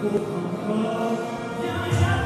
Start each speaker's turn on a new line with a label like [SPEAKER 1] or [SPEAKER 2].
[SPEAKER 1] pour encore. Viens,